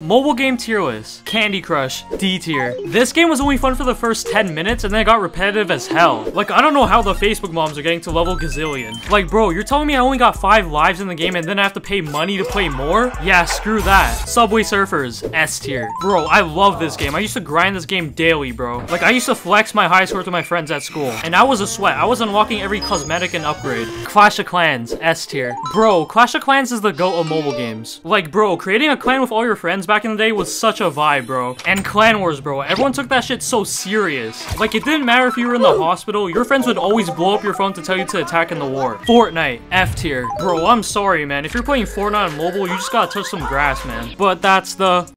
Mobile game tier list. Candy Crush, D tier. This game was only fun for the first 10 minutes and then it got repetitive as hell. Like, I don't know how the Facebook moms are getting to level gazillion. Like, bro, you're telling me I only got 5 lives in the game and then I have to pay money to play more? Yeah, screw that. Subway Surfers, S tier. Bro, I love this game. I used to grind this game daily, bro. Like, I used to flex my high scores with my friends at school. And I was a sweat. I was unlocking every cosmetic and upgrade. Clash of Clans, S tier. Bro, Clash of Clans is the goat of mobile games. Like, bro, creating a clan with all your friends back in the day was such a vibe, bro. And Clan Wars, bro. Everyone took that shit so serious. Like, it didn't matter if you were in the hospital, your friends would always blow up your phone to tell you to attack in the war. Fortnite, F tier. Bro, I'm sorry, man. If you're playing Fortnite on mobile, you just gotta touch some grass, man. But that's the